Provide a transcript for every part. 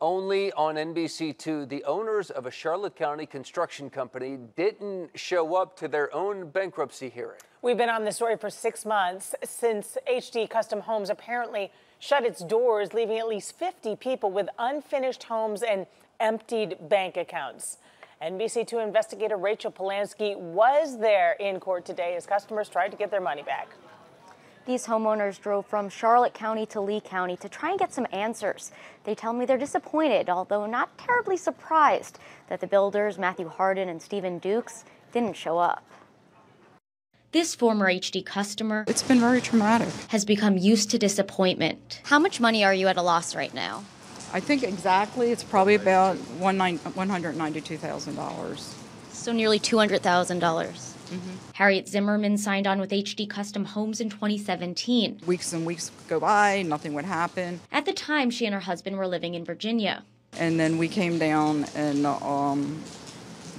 Only on NBC2, the owners of a Charlotte County construction company didn't show up to their own bankruptcy hearing. We've been on this story for six months since HD Custom Homes apparently shut its doors, leaving at least 50 people with unfinished homes and emptied bank accounts. NBC2 investigator Rachel Polanski was there in court today as customers tried to get their money back. These homeowners drove from Charlotte County to Lee County to try and get some answers. They tell me they're disappointed, although not terribly surprised, that the builders, Matthew Hardin and Stephen Dukes, didn't show up. This former HD customer It's been very traumatic. has become used to disappointment. How much money are you at a loss right now? I think exactly it's probably about one $192,000. So nearly $200,000. Harriet Zimmerman signed on with HD Custom Homes in 2017. Weeks and weeks go by, nothing would happen. At the time, she and her husband were living in Virginia. And then we came down and um,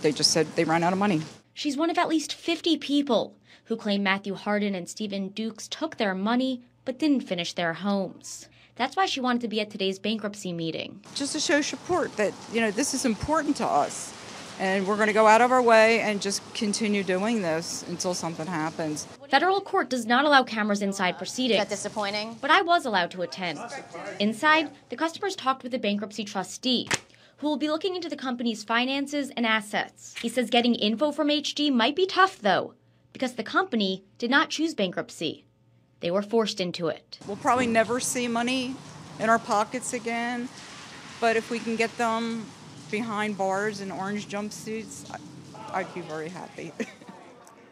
they just said they ran out of money. She's one of at least 50 people who claim Matthew Hardin and Stephen Dukes took their money but didn't finish their homes. That's why she wanted to be at today's bankruptcy meeting. Just to show support that, you know, this is important to us. And we're going to go out of our way and just continue doing this until something happens. Federal court does not allow cameras inside proceedings. Is proceedings. that disappointing? but I was allowed to attend. Inside, the customers talked with the bankruptcy trustee, who will be looking into the company's finances and assets. He says getting info from HD might be tough, though, because the company did not choose bankruptcy. They were forced into it. We'll probably never see money in our pockets again, but if we can get them behind bars in orange jumpsuits, I'd be very happy.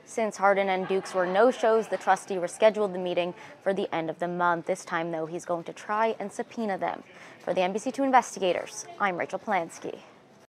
Since Hardin and Dukes were no shows, the trustee rescheduled the meeting for the end of the month. This time, though, he's going to try and subpoena them. For the NBC2 investigators, I'm Rachel Polanski.